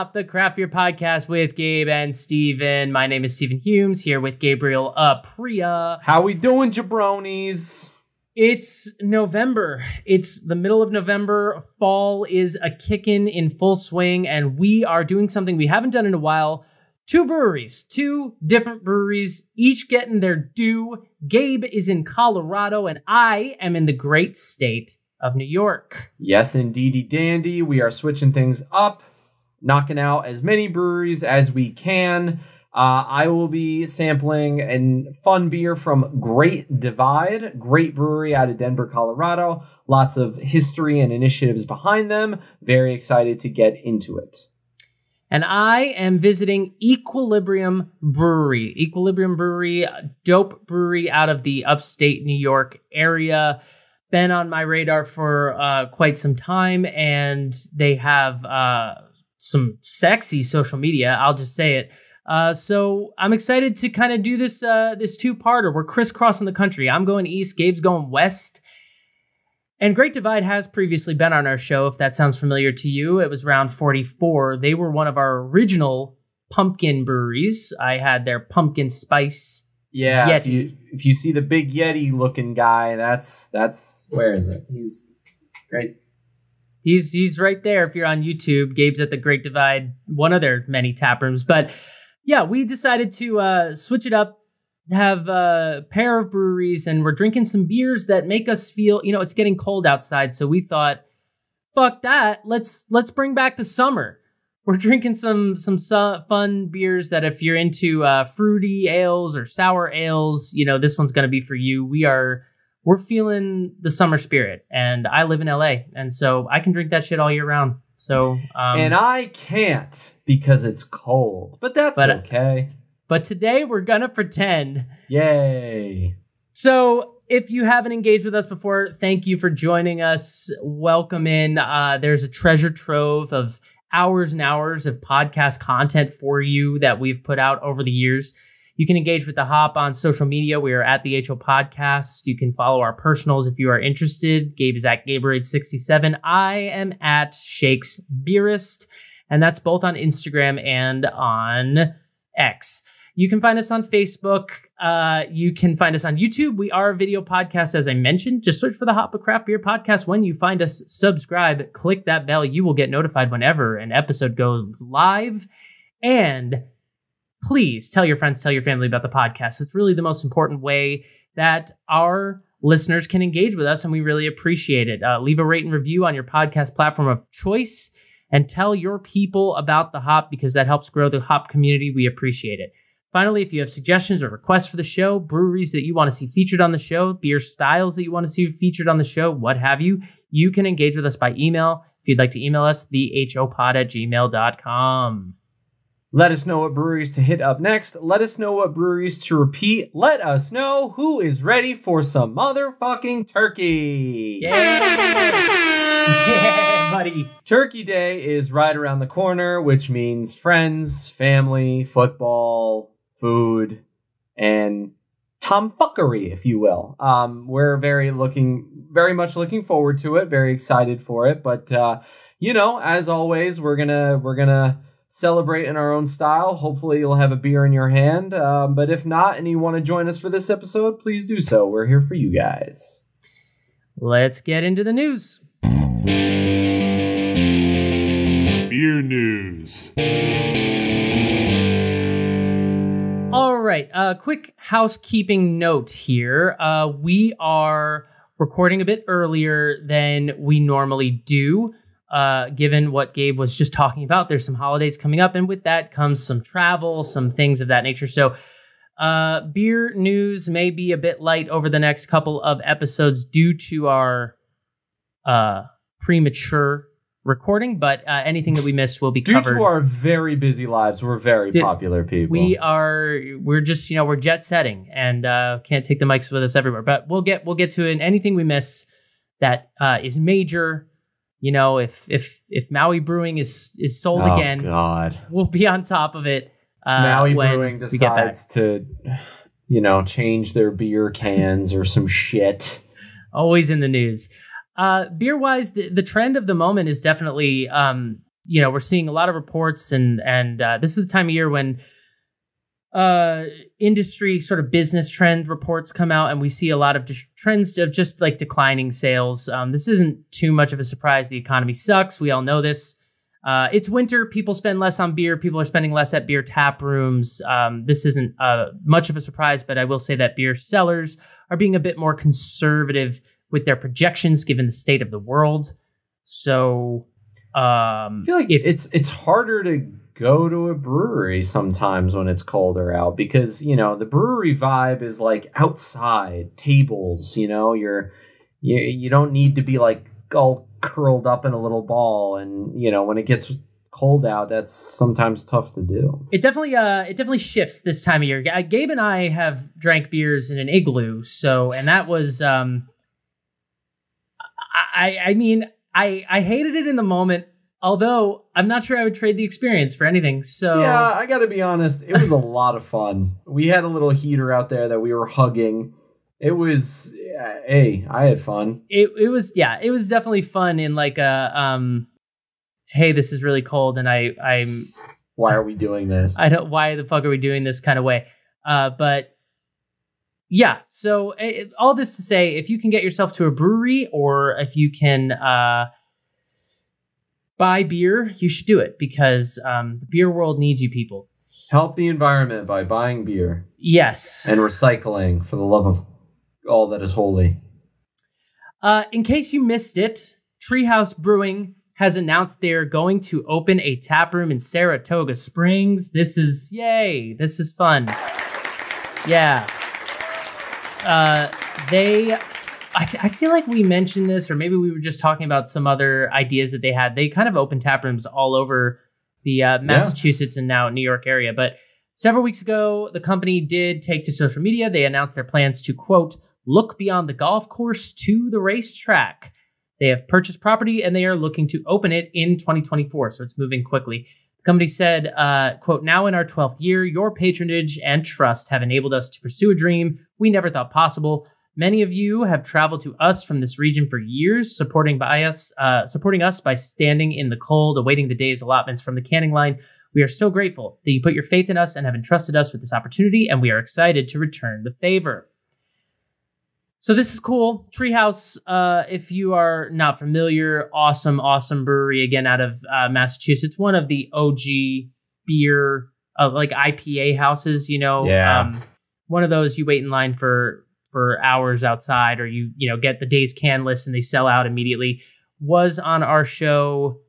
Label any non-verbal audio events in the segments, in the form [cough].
The craft beer podcast with Gabe and Stephen. My name is Stephen Humes here with Gabriel Aprea. How we doing, jabronis? It's November. It's the middle of November. Fall is a kicking in full swing, and we are doing something we haven't done in a while. Two breweries, two different breweries, each getting their due. Gabe is in Colorado, and I am in the great state of New York. Yes, indeedy dandy. We are switching things up, knocking out as many breweries as we can. Uh, I will be sampling a fun beer from Great Divide, great brewery out of Denver, Colorado. Lots of history and initiatives behind them. Very excited to get into it. And I am visiting Equilibrium Brewery. Equilibrium Brewery, dope brewery out of the upstate New York area. Been on my radar for uh, quite some time, and they have uh, some sexy social media. I'll just say it. Uh, so I'm excited to kind of do this uh, this two parter. We're crisscrossing the country. I'm going east. Gabe's going west. And Great Divide has previously been on our show. If that sounds familiar to you, it was round 44. They were one of our original pumpkin breweries. I had their pumpkin spice. Yeah, Yeti. if you if you see the big Yeti looking guy, that's that's where is it? He's great. He's he's right there. If you're on YouTube, Gabe's at the Great Divide, one of their many tap rooms. But yeah, we decided to uh, switch it up, have a pair of breweries, and we're drinking some beers that make us feel. You know, it's getting cold outside, so we thought, fuck that. Let's let's bring back the summer. We're [laughs] drinking some some su- fun beers that if you're into uh, fruity ales or sour ales, you know this one's gonna be for you. We are we're feeling the summer spirit, and I live in LA, and so I can drink that shit all year round. So, um, and I can't because it's cold, but that's But- okay. but today we're gonna pretend. Yay! So, if you haven't engaged with us before, thank you for joining us. Welcome in. Uh, there's a treasure trove of hours and hours of podcast content for you that we've put out over the years. You can engage with the Hop on social media. We are at the HO Podcast. You can follow our personals if you are interested. Gabe is at Gaberade67. I am at Shakes Beerist, and that's both on Instagram and on X. You can find us on Facebook. Uh, you can find us on YouTube. We are a video podcast, as I mentioned. Just search for the Hop of Craft Beer Podcast. When you find us, subscribe, click that bell. You will get notified whenever an episode goes live. And please tell your friends, tell your family about the podcast. It's really the most important way that our listeners can engage with us, and we really appreciate it. Uh, leave a rate and review on your podcast platform of choice and tell your people about the hop because that helps grow the hop community. We appreciate it. Finally, if you have suggestions or requests for the show, breweries that you want to see featured on the show, beer styles that you want to see featured on the show, what have you, you can engage with us by email. If you'd like to email us, thehopod at gmail.com. Let us know what breweries to hit up next. Let us know what breweries to repeat. Let us know who is ready for some motherfucking turkey. [laughs] Yeah, buddy. Turkey Day is right around the corner, which means friends, family, football, food, and tomfuckery, if you will. Um, we're very looking, very much looking forward to it. Very excited for it. But uh, you know, as always, we're gonna we're gonna celebrate in our own style. Hopefully, you'll have a beer in your hand. Um, but if not, and you want to join us for this episode, please do so. We're here for you guys. Let's get into the news. Beer news. All right. A quick housekeeping note here. Uh, we are recording a bit earlier than we normally do, uh, given what Gabe was just talking about. There's some holidays coming up, and with that comes some travel, some things of that nature. So, uh, beer news may be a bit light over the next couple of episodes due to our uh, premature recording, but uh, anything that we missed will be Due covered. to our very busy lives, we're very Did- popular people. we are we're just you know we're jet setting and uh, can't take the mics with us everywhere but we'll get we'll get to it anything we miss that uh, is major you know if if if maui brewing is is sold oh, again God. we'll be on top of it uh, Maui Brewing we get back decides to, you know, change their beer cans or some shit. always in the news uh, beer wise the, the trend of the moment is definitely um, you know we're seeing a lot of reports, and and uh, this is the time of year when uh industry sort of business trend reports come out and we see a lot of trends of just like declining sales. Um, this isn't too much of a surprise. The economy sucks. We all know this. Uh, it's winter. People spend less on beer. People are spending less at beer tap rooms. Um, this isn't uh, much of a surprise but i will say that beer sellers are being a bit more conservative with their projections given the state of the world. So um, I feel like if it's it's harder to go to a brewery sometimes when it's colder out because you know the brewery vibe is like outside tables. You know, you're you you don't need to be like all curled up in a little ball, and you know when it gets cold out, that's sometimes tough to do. It definitely uh it definitely shifts this time of year. Gabe and I have drank beers in an igloo, so and that was um I I mean I I hated it in the moment, although I'm not sure I would trade the experience for anything. So Yeah, I gotta be honest, it was a lot of fun. We had a little heater out there that we were hugging. It was, yeah, hey, I had fun. it it was yeah, it was definitely fun in like a um hey, this is really cold and I I'm Why are we doing this? I don't why the fuck are we doing this kind of way. Uh but yeah, so eh, all this to say if you can get yourself to a brewery or if you can uh buy beer, you should do it because um the beer world needs you people. Help the environment by buying beer Yes. and recycling for the love of all that is holy. Uh, in case you missed it, Treehouse Brewing has announced they're going to open a tap room in Saratoga Springs. This is yay! This is fun. Yeah. Uh, they, I, th- I feel like we mentioned this, or maybe we were just talking about some other ideas that they had. They kind of opened tap rooms all over the uh, Massachusetts and now New York area. But several weeks ago, the company did take to social media. They announced their plans to quote look beyond the golf course to the racetrack. They have purchased property and they are looking to open it in 2024, so it's moving quickly. The company said, uh, quote, now in our 12th year, your patronage and trust have enabled us to pursue a dream we never thought possible. Many of you have traveled to us from this region for years, supporting by us, uh, supporting us by standing in the cold, awaiting the day's allotments from the canning line. We are so grateful that you put your faith in us and have entrusted us with this opportunity, and we are excited to return the favor. So this is cool. Treehouse, uh, if you are not familiar, awesome, awesome brewery again out of uh, Massachusetts. One of the OG beer, uh, like IPA houses. You know, Yeah. um, one of those you wait in line for for hours outside, or you you know get the day's can list and they sell out immediately. Was on our show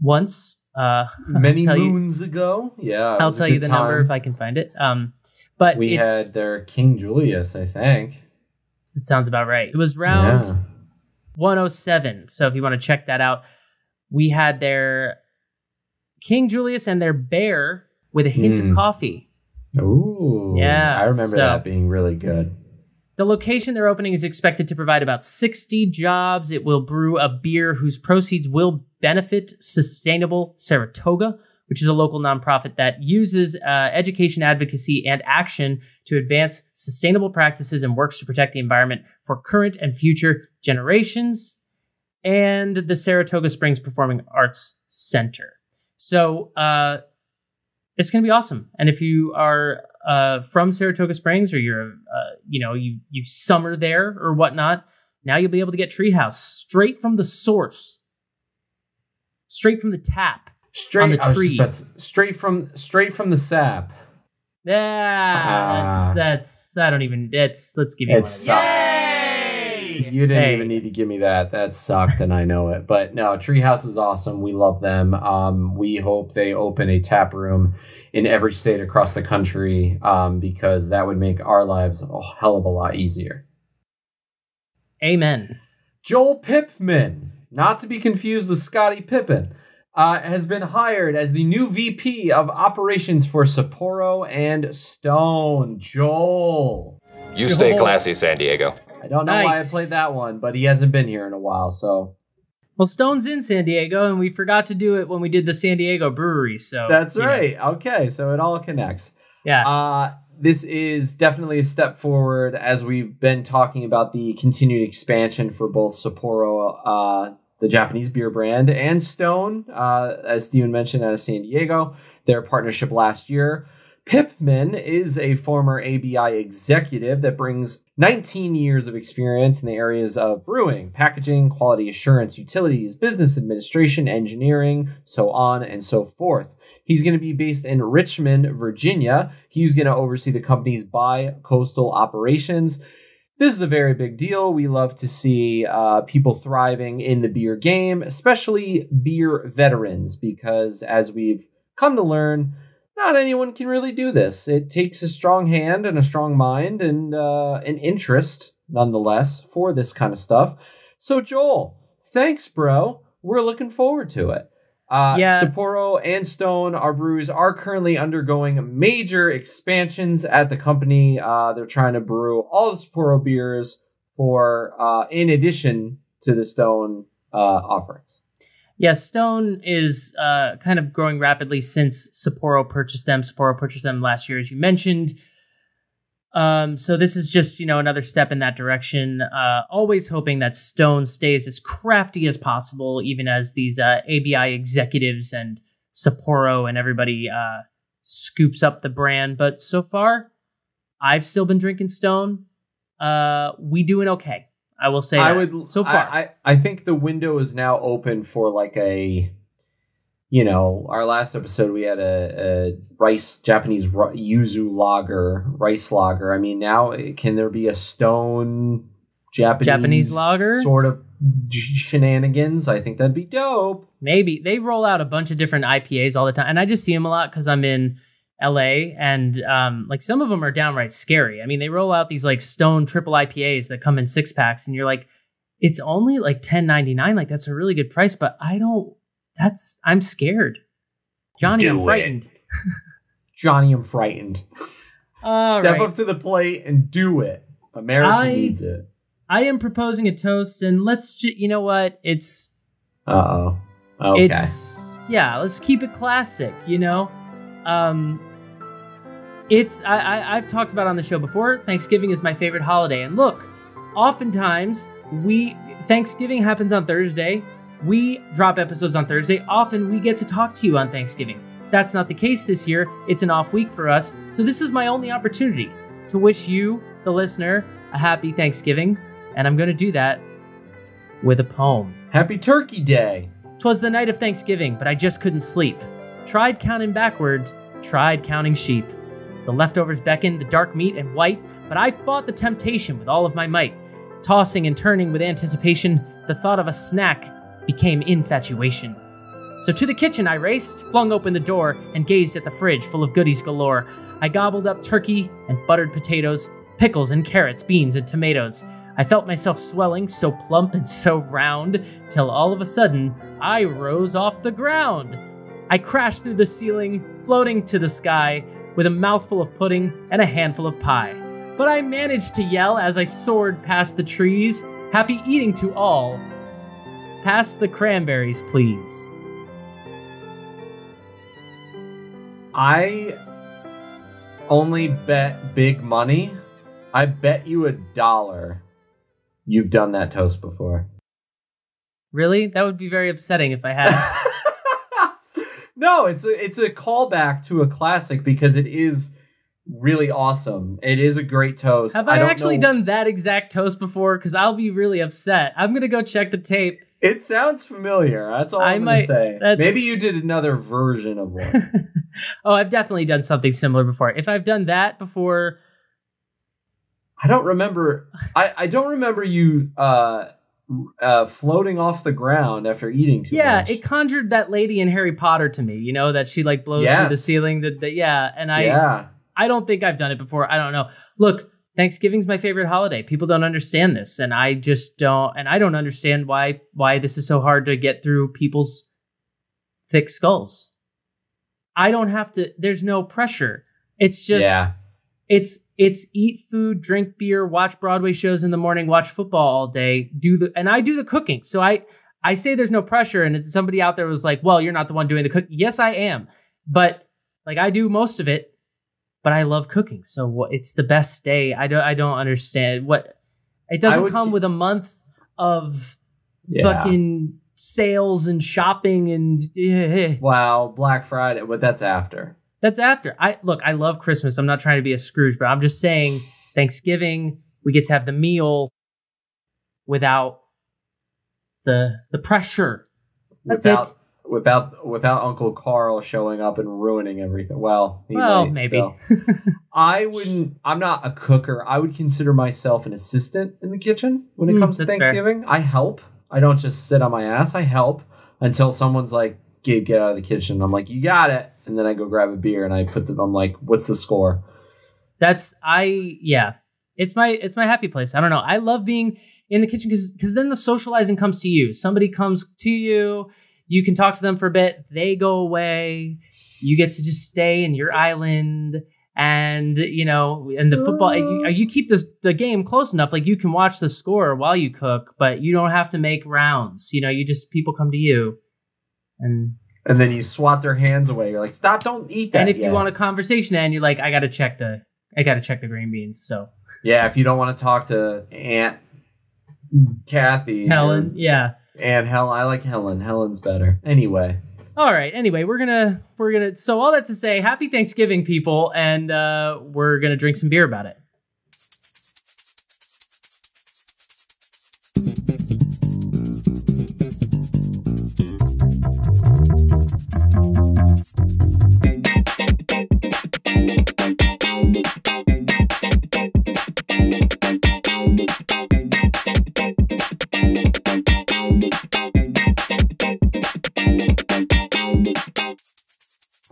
once. Uh, [laughs] Many tell you- moons ago. Yeah. I'll tell you the number if I can find it. Um, but We had their King Julius, I think. it sounds about right. It was round Yeah. 107. So if you want to check that out, we had their King Julius and their bear with a hint Hmm. of coffee. Ooh. Yeah, I remember so- that being really good. The location they're opening is expected to provide about 60 jobs. It will brew a beer whose proceeds will benefit Sustainable Saratoga, which is a local nonprofit that uses uh, education, advocacy, and action to advance sustainable practices and works to protect the environment for current and future generations, and the Saratoga Springs Performing Arts Center. So uh, it's going to be awesome. And if you are uh, from Saratoga Springs or you're, uh, you know, you you summer there or whatnot, now you'll be able to get Treehouse straight from the source, straight from the tap. Straight On the tree. straight from straight from the sap. Yeah, that's Ah. that's I don't even. That's let's give you It one. Sucked. You didn't Hey. even need to give me that. That sucked, and I know it. But no, Treehouse is awesome. We love them. Um, we hope they open a tap room in every state across the country um, because that would make our lives a hell of a lot easier. Amen. Joel Pipman, not to be confused with Scottie Pippen, uh, has been hired as the new VP of operations for Sapporo and Stone. Joel. You stay classy, San Diego. I don't know why I played that one, but he hasn't been here in a while, so Well, Stone's in San Diego, and we forgot to do it when we did the San Diego Brewery. So that's you know, right. Okay, so it all connects. yeah. Uh, this is definitely a step forward as we've been talking about the continued expansion for both Sapporo, uh, the Japanese beer brand, and Stone, uh, as Stephen mentioned, out of San Diego. Their partnership last year. Pipman is a former ABI executive that brings 19 years of experience in the areas of brewing, packaging, quality assurance, utilities, business administration, engineering, so on and so forth. He's going to be based in Richmond, Virginia. He's going to oversee the company's bi coastal operations. This is a very big deal. We love to see uh, people thriving in the beer game, especially beer veterans, because as we've come to learn, not anyone can really do this. It takes a strong hand and a strong mind and uh, an interest, nonetheless, for this kind of stuff. So, Joel, thanks, bro. We're looking forward to it. Uh, Yeah. Sapporo and Stone, our breweries, are currently undergoing major expansions at the company. Uh, they're trying to brew all the Sapporo beers for, uh, in addition to the Stone uh, offerings. Yeah, Stone is uh, kind of growing rapidly since Sapporo purchased them. Sapporo purchased them last year, as you mentioned. Um, so this is just you know another step in that direction. Uh, always hoping that Stone stays as crafty as possible, even as these uh, ABI executives and Sapporo and everybody uh, scoops up the brand. But so far, I've still been drinking Stone. Uh, we doing okay. I will say. I would so far. I, I I think the window is now open for like a, you know, our last episode we had a, a rice Japanese ri- yuzu lager, rice lager. I mean, now eh, can there be a stone Japanese Japanese lager? sort of shenanigans? I think that'd be dope. Maybe they roll out a bunch of different IPAs all the time, and I just see them a lot because I'm in LA, and um, like some of them are downright scary. I mean, they roll out these like Stone triple IPAs that come in six packs, and you're like, it's only like ten ninety nine. Like that's a really good price, but I don't. That's I'm scared. Johnny, Do I'm frightened. [laughs] Johnny, I'm frightened. All Step right. up to the plate and do it. America I- needs it. I am proposing a toast, and let's ju- you know what? It's Uh oh. Okay. It's yeah, let's keep it classic, you know? Um it's I, I I've talked about on the show before. Thanksgiving is my favorite holiday. And look, oftentimes we Thanksgiving happens on Thursday. We drop episodes on Thursday. Often we get to talk to you on Thanksgiving. That's not the case this year. It's an off week for us. So this is my only opportunity to wish you, the listener, a happy Thanksgiving. And I'm going to do that with a poem. Happy Turkey Day. Twas the night of Thanksgiving, but I just couldn't sleep. Tried counting backwards, tried counting sheep. The leftovers beckoned, the dark meat and white, but I fought the temptation with all of my might. Tossing and turning with anticipation, the thought of a snack became infatuation. So to the kitchen I raced, flung open the door, and gazed at the fridge full of goodies galore. I gobbled up turkey and buttered potatoes, pickles and carrots, beans and tomatoes. I felt myself swelling, so plump and so round, till all of a sudden, I rose off the ground. I crashed through the ceiling, floating to the sky, with a mouthful of pudding and a handful of pie. But I managed to yell as I soared past the trees, happy eating to all. Pass the cranberries, please. I only bet big money. I bet you a dollar you've done that toast before. Really? That would be very upsetting if I had. [laughs] no, it's a it's a callback to a classic because it is really awesome. It is a great toast. Have I, don't actually know- done that exact toast before? Because I'll be really upset. I'm gonna go check the tape. It sounds familiar. That's all I I'm might- gonna say. that's- Maybe you did another version of one. [laughs] oh, I've definitely done something similar before. If I've done that before, I don't remember. I I don't remember you uh uh floating off the ground after eating too yeah, much. Yeah, it conjured that lady in Harry Potter to me. You know that she like blows through the ceiling. That, that yeah, and I yeah. I don't think I've done it before. I don't know. Look, Thanksgiving's my favorite holiday. People don't understand this, and I just don't. And I don't understand why why this is so hard to get through people's thick skulls. I don't have to. There's no pressure. It's just yeah. It's it's eat food, drink beer, watch Broadway shows in the morning, watch football all day, do the and I do the cooking. So I I say there's no pressure and it's somebody out there was like, "Well, you're not the one doing the cooking." Yes, I am. But like I do most of it, but I love cooking. So what it's the best day. I don't I don't understand what it doesn't come with a month of Yeah. fucking sales and shopping and eh, Wow, Black Friday, but that's after. That's after. I look, I love Christmas. I'm not trying to be a Scrooge, but I'm just saying Thanksgiving, we get to have the meal without the the pressure. That's without, it. Without without Uncle Carl showing up and ruining everything. Well, he Well, might maybe. still. [laughs] I wouldn't. I'm not a cooker. I would consider myself an assistant in the kitchen when it Mm, comes to that's fair. Thanksgiving. I help. I don't just sit on my ass. I help until someone's like, "Gabe, get out of the kitchen." I'm like, "You got it," and then I go grab a beer and I put the, I'm like, "What's the score?" That's I yeah. It's my it's my happy place. I don't know. I love being in the kitchen because because then the socializing comes to you. Somebody comes to you. You can talk to them for a bit. They go away. You get to just stay in your island. And you know, and the football, you, you keep this the game close enough, like you can watch the score while you cook, but you don't have to make rounds. You know, you just people come to you, and And then you swat their hands away. You're like, "Stop! Don't eat that." and if you want a conversation, and you're like, I gotta check the, I gotta check the green beans. So yeah, if you don't want to talk to Aunt Kathy, Helen, yeah. Aunt Helen, I like Helen. Helen's better. Anyway. All right. Anyway, we're gonna we're gonna so all that to say, happy Thanksgiving, people, and uh, we're gonna drink some beer about it.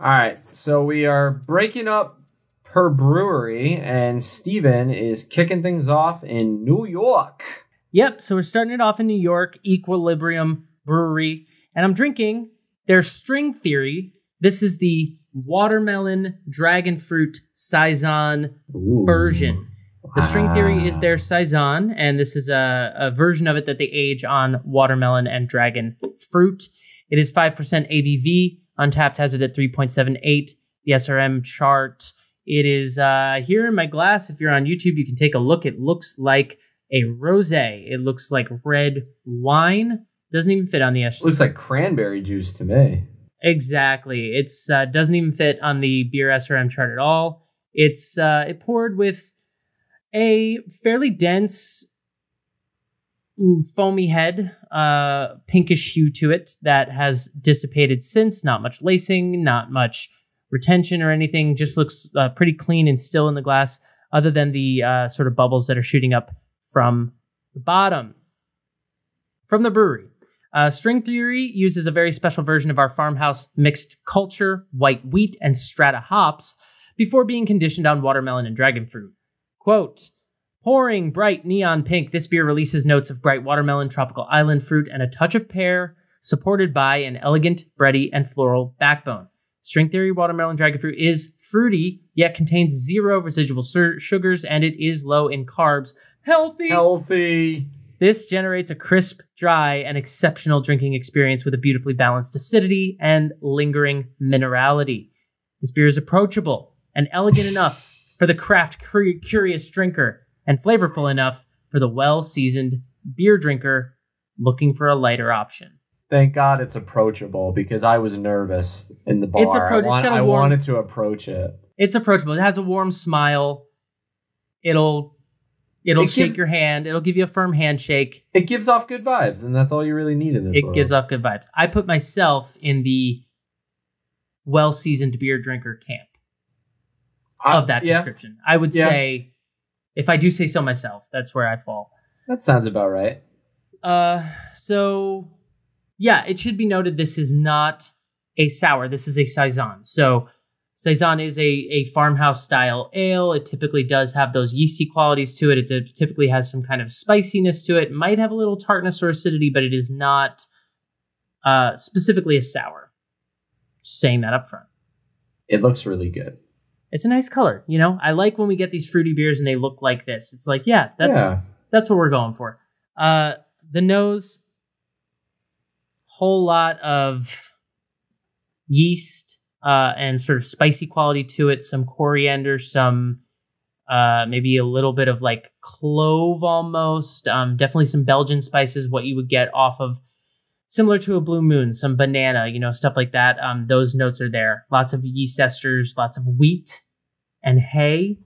All right, so we are breaking up per brewery, and Stephen is kicking things off in New York. Yep. So we're starting it off in New York, Equilibrium Brewery, and I'm drinking their String Theory. This is the watermelon dragon fruit saison version. The string theory is their ah. saison, and this is a, a version of it that they age on watermelon and dragon fruit. It is 5% ABV. Untappd has it at 3.78. The SRM chart. It is uh, here in my glass. If you're on YouTube, you can take a look. It looks like a rosé. It looks like red wine. Doesn't even fit on the S. Looks like cranberry juice to me. Exactly. It's uh, doesn't even fit on the beer SRM chart at all. It's uh, it poured with a fairly dense foamy head, uh, pinkish hue to it that has dissipated since. Not much lacing, not much retention or anything. Just looks uh, pretty clean and still in the glass, other than the uh, sort of bubbles that are shooting up from the bottom. From the brewery. Uh, String Theory uses a very special version of our farmhouse mixed culture, white wheat, and strata hops before being conditioned on watermelon and dragon fruit. Quote, pouring bright neon pink, this beer releases notes of bright watermelon, tropical island fruit, and a touch of pear, supported by an elegant, bready, and floral backbone. String Theory watermelon dragon fruit is fruity, yet contains zero residual sur- sugars, and it is low in carbs. Healthy! Healthy. This generates a crisp, dry, and exceptional drinking experience with a beautifully balanced acidity and lingering minerality. This beer is approachable and elegant enough [laughs] for the craft cur- curious drinker, and flavorful enough for the well seasoned beer drinker looking for a lighter option. Thank God it's approachable because I was nervous in the bar. It's appro- I, it's want- a I warm- wanted to approach it. It's approachable. It has a warm smile. It'll it'll It shake gives- your hand. It'll give you a firm handshake. It gives off good vibes, and that's all you really need in this it world. gives off good vibes. I put myself in the well seasoned beer drinker camp. Uh, of that yeah, description. I would Yeah. say, if I do say so myself, that's where I fall. That sounds about right. Uh, so yeah, it should be noted this is not a sour. This is a saison. So saison is a a farmhouse style ale. It typically does have those yeasty qualities to it. It typically has some kind of spiciness to it. it. Might have a little tartness or acidity, but it is not uh, specifically a sour. Just saying that up front. It looks really good. It's a nice color, you know. I like when we get these fruity beers and they look like this. It's like, yeah, that's Yeah. that's what we're going for. Uh, the nose, whole lot of yeast uh, and sort of spicy quality to it. Some coriander, some uh, maybe a little bit of like clove almost. Um, definitely some Belgian spices, what you would get off of similar to a blue moon, some banana, you know, stuff like that. Um, those notes are there. Lots of yeast esters, lots of wheat and hay.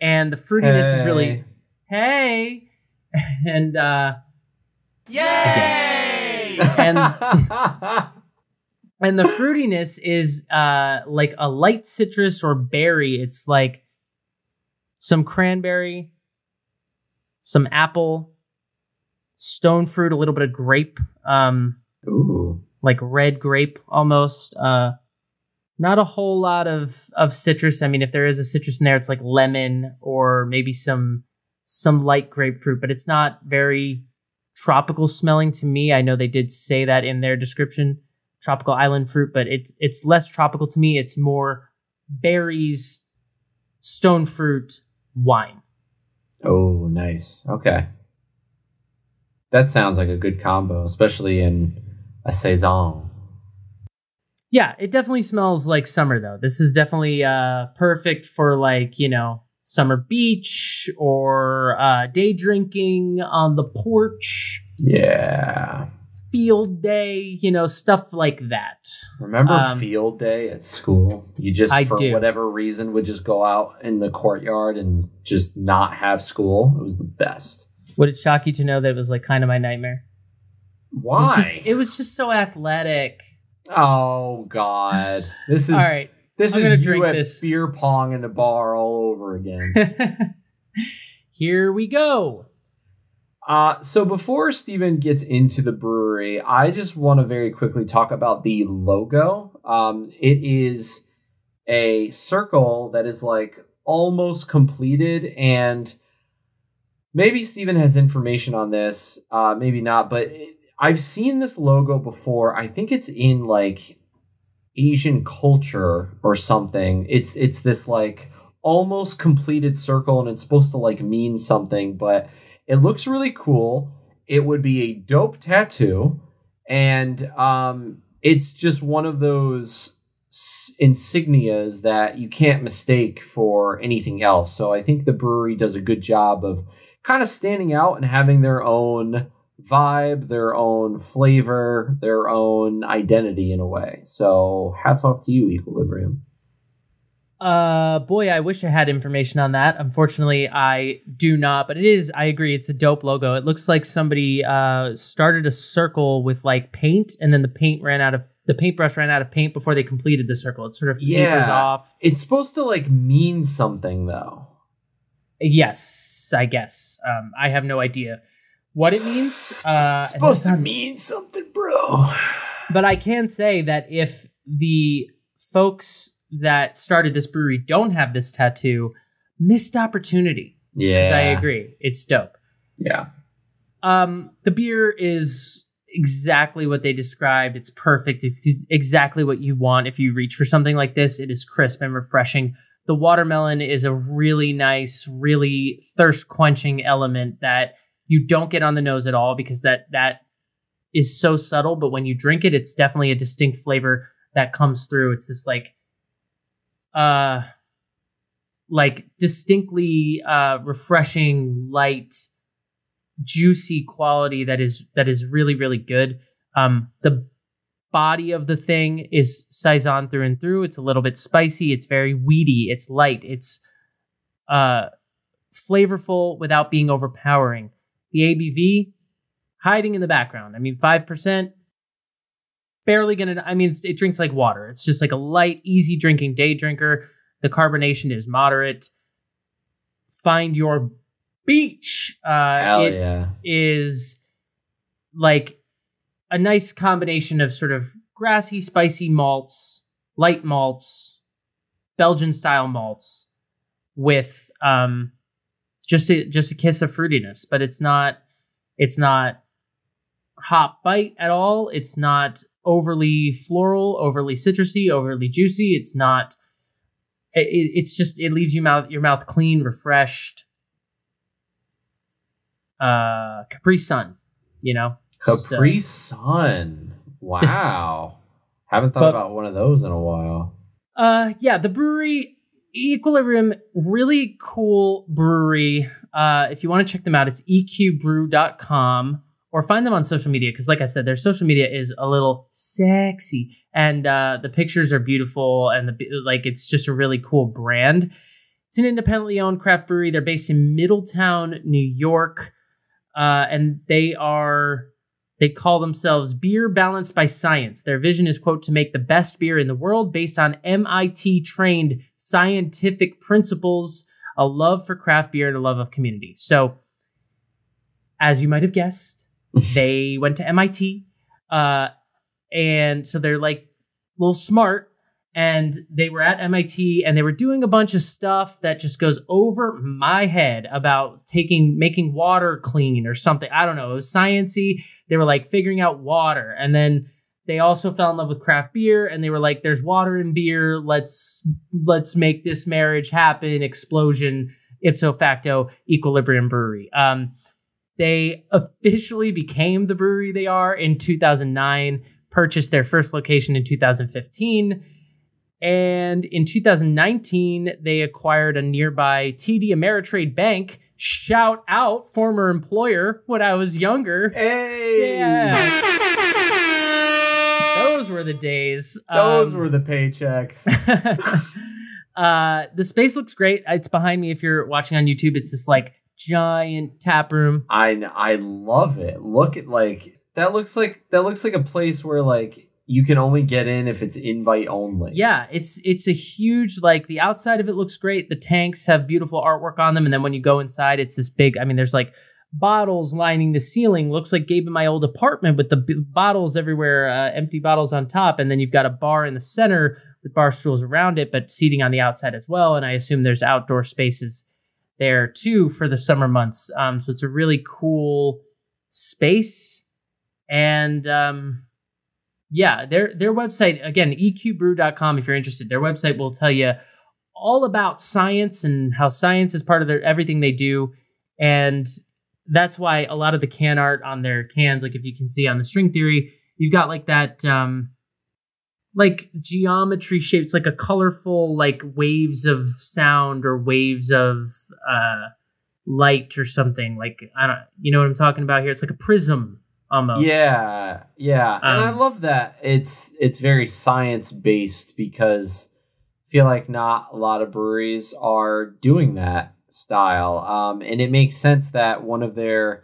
And the fruitiness is really hey. [laughs] and uh Yay! And- [laughs] and the fruitiness is uh like a light citrus or berry. It's like some cranberry, some apple, stone fruit, a little bit of grape, um, Ooh. like red grape almost. Uh, not a whole lot of of citrus. I mean, if there is a citrus in there, it's like lemon or maybe some some light grapefruit, but it's not very tropical smelling to me. I know they did say that in their description, tropical island fruit, but it's it's less tropical to me. It's more berries, stone fruit, wine. Oh, nice. Okay. That sounds like a good combo, especially in a saison. Yeah, it definitely smells like summer though. This is definitely uh perfect for like, you know, summer beach or uh day drinking on the porch, Yeah. field day, you know, stuff like that. Remember Um, field day at school? You just, I for do. whatever reason, would just go out in the courtyard and just not have school. It was the best. Would it shock you to know that it was like kind of my nightmare? It was Why? just, it was just so athletic. oh God! This is All right. this I'm is you drink at this. beer pong in the bar all over again. [laughs] Here we go. Uh, so before Stephen gets into the brewery, I just want to very quickly talk about the logo. Um, it is a circle that is like almost completed, and maybe Stephen has information on this, uh, maybe not, but I've seen this logo before. I think it's in like Asian culture or something. It's it's this like almost completed circle, and it's supposed to like mean something, but it looks really cool. It would be a dope tattoo, and um, it's just one of those insignias that you can't mistake for anything else. So I think the brewery does a good job of kind of standing out and having their own vibe, their own flavor, their own identity in a way. So hats off to you, Equilibrium. Uh, boy, I wish I had information on that. Unfortunately, I do not. But it is. I agree. It's a dope logo. It looks like somebody uh started a circle with like paint, and then the paint ran out of the paintbrush ran out of paint before they completed the circle. It sort of tapers Yeah. off. It's supposed to like mean something though. Yes, I guess. Um, I have no idea what it means. Uh, It's supposed to mean something, bro. but I can say that if the folks that started this brewery don't have this tattoo, missed opportunity. Yeah. I agree, it's dope. Yeah. Um, the beer is exactly what they described. It's perfect. It's exactly what you want if you reach for something like this. It is crisp and refreshing. The watermelon is a really nice, really thirst quenching element that you don't get on the nose at all because that that is so subtle. But when you drink it, it's definitely a distinct flavor that comes through. It's this like, uh, like distinctly uh, refreshing, light juicy quality that is that is really really good. Um, the body of the thing is saison through and through. It's a little bit spicy. It's very weedy. It's light. It's uh, flavorful without being overpowering. The ABV hiding in the background. I mean, five percent. Barely gonna. I mean, it's- it drinks like water. It's just like a light, easy drinking day drinker. The carbonation is moderate. Find your beach. Uh, Hell it yeah. is like a nice combination of sort of grassy, spicy malts, light malts, Belgian style malts, with um, just a just a kiss of fruitiness. But it's not it's not hop bite at all. It's not overly floral, overly citrusy, overly juicy. It's not. It, it- it's just it leaves you mouth your mouth clean, refreshed. Uh, Capri Sun, you know. Capri Sun. Wow. Haven't thought But- about one of those in a while. Uh, yeah, the brewery Equilibrium, really cool brewery. Uh, if you want to check them out, it's eqbrew.com or find them on social media because, like I said, their social media is a little sexy, and uh, the pictures are beautiful, and the like. It's just a really cool brand. It's an independently owned craft brewery. They're based in Middletown, New York, uh, and they are they call themselves Beer Balanced by Science. Their vision is, quote, to make the best beer in the world based on MIT trained scientific principles, a love for craft beer, and a love of community. So, as you might have guessed, [laughs] they went to MIT. Uh, and so they're like a little smart. And they were at MIT and they were doing a bunch of stuff that just goes over my head about taking, making water clean or something. I don't know. It was sciency. They were like figuring out water. And then they also fell in love with craft beer and they were like, there's water in beer. Let's, let's make this marriage happen. Explosion, ipso facto, equilibrium brewery. Um, they officially became the brewery they are in 2009, purchased their first location in 2015. And in 2019, they acquired a nearby TD Ameritrade Bank. Shout out, former employer when I was younger. Hey, Yeah. Those were the days. those Um, were the paychecks. [laughs] uh, the space looks great. It's behind me. If you're watching on YouTube, it's this like giant tap room. I I love it. Look at like that looks like that looks like a place where like you can only get in if it's invite only. Yeah, it's it's a huge like the outside of it looks great. The tanks have beautiful artwork on them, and then when you go inside, it's this big. I mean, there's like bottles lining the ceiling. Looks like Gabe in my old apartment with the b- bottles everywhere, uh, empty bottles on top, and then you've got a bar in the center with bar stools around it, but seating on the outside as well. And I assume there's outdoor spaces there too for the summer months. Um, so it's a really cool space, and um, yeah, their their website again, eqbrew.com if you're interested. Their website will tell you all about science and how science is part of their everything they do. And that's why a lot of the can art on their cans, like if you can see on the string theory, you've got like that um like geometry shapes, like a colorful like waves of sound or waves of uh light or something. Like I don't you know what I'm talking about here? It's like a prism almost. Yeah, yeah, and I Um, love that it's it's very science based because I feel like not a lot of breweries are doing that style, um, and it makes sense that one of their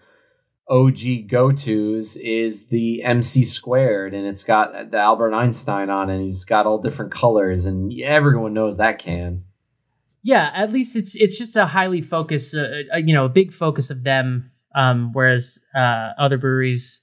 OG go tos is the MC squared, and it's got the Albert Einstein on, it, and he's got all different colors, and everyone knows that can. yeah at least it's it's just a highly focused uh, uh, you know a big focus of them um whereas uh other breweries